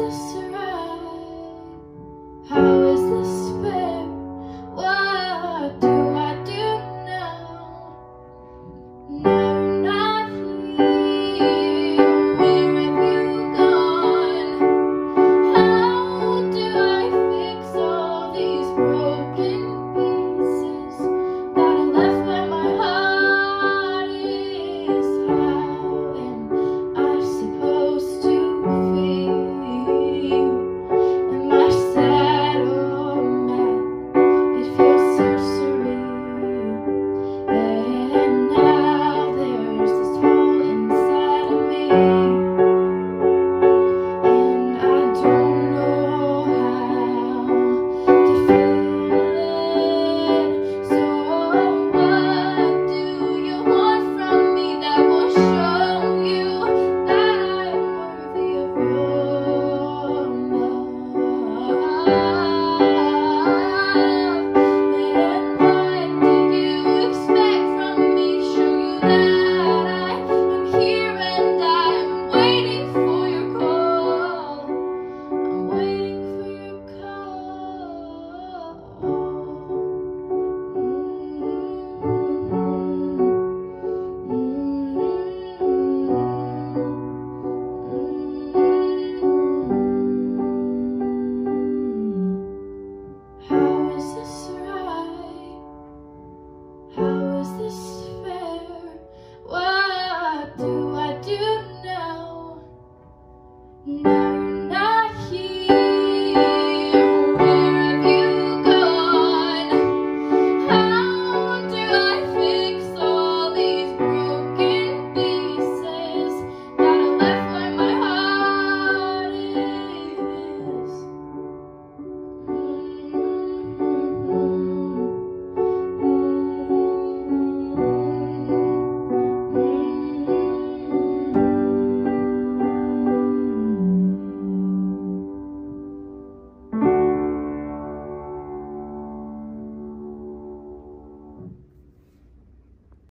the surface. No.